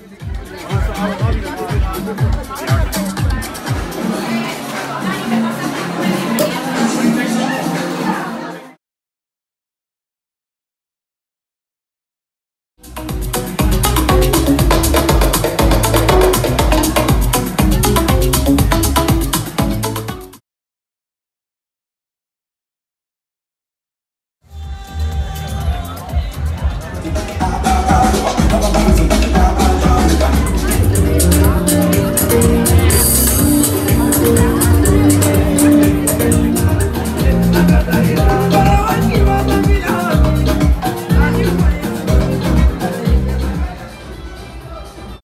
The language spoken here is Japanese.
I'm sorry.